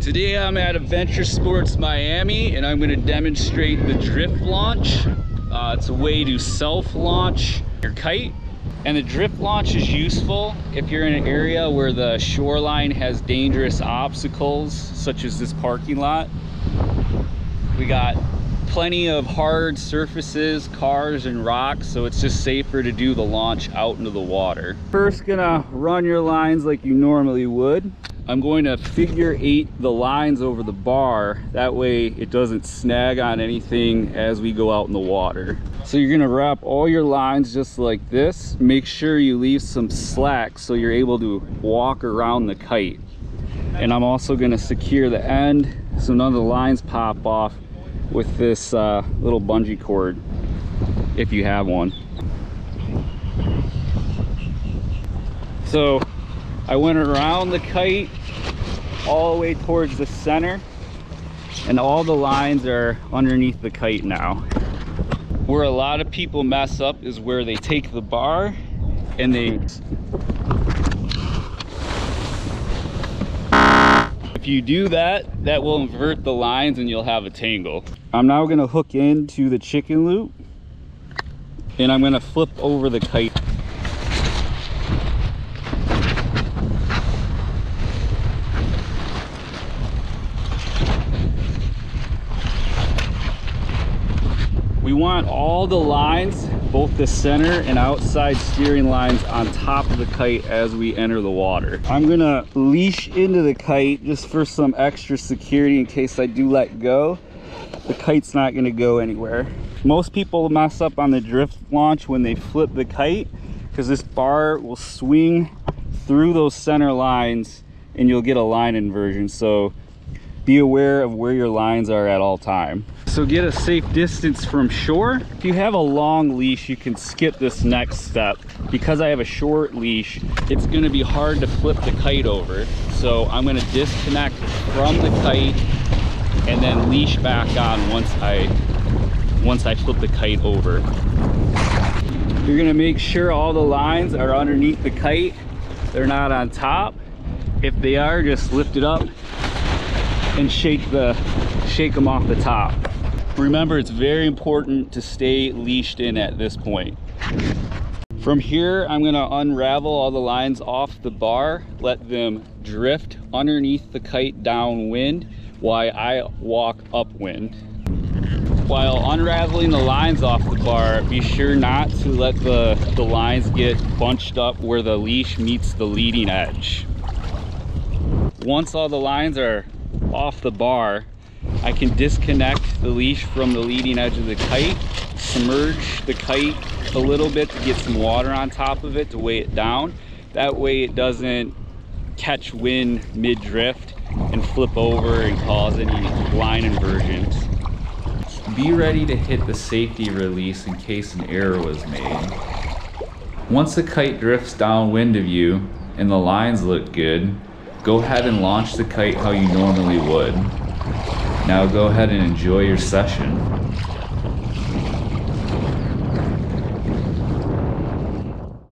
Today I'm at Adventure Sports Miami and I'm going to demonstrate the drift launch. Uh, it's a way to self-launch your kite and the drift launch is useful if you're in an area where the shoreline has dangerous obstacles such as this parking lot. We got plenty of hard surfaces, cars and rocks, so it's just safer to do the launch out into the water. First gonna run your lines like you normally would. I'm going to figure eight the lines over the bar. That way it doesn't snag on anything as we go out in the water. So you're gonna wrap all your lines just like this. Make sure you leave some slack so you're able to walk around the kite. And I'm also gonna secure the end so none of the lines pop off with this uh, little bungee cord if you have one. So I went around the kite all the way towards the center and all the lines are underneath the kite now. Where a lot of people mess up is where they take the bar and they If you do that, that will invert the lines and you'll have a tangle. I'm now gonna hook into the chicken loop and I'm gonna flip over the kite. We want all the lines, both the center and outside steering lines on top of the kite as we enter the water. I'm gonna leash into the kite just for some extra security in case I do let go. The kite's not gonna go anywhere. Most people mess up on the drift launch when they flip the kite because this bar will swing through those center lines and you'll get a line inversion. So be aware of where your lines are at all time. So get a safe distance from shore. If you have a long leash, you can skip this next step. Because I have a short leash, it's gonna be hard to flip the kite over. So I'm gonna disconnect from the kite and then leash back on once I once I flip the kite over. You're gonna make sure all the lines are underneath the kite. They're not on top. If they are, just lift it up and shake the shake them off the top. Remember, it's very important to stay leashed in at this point. From here, I'm gonna unravel all the lines off the bar, let them drift underneath the kite downwind while I walk upwind. While unraveling the lines off the bar, be sure not to let the, the lines get bunched up where the leash meets the leading edge. Once all the lines are off the bar, I can disconnect the leash from the leading edge of the kite, submerge the kite a little bit to get some water on top of it to weigh it down. That way it doesn't catch wind mid-drift and flip over and cause any line inversions. Be ready to hit the safety release in case an error was made. Once the kite drifts downwind of you and the lines look good, go ahead and launch the kite how you normally would. Now go ahead and enjoy your session.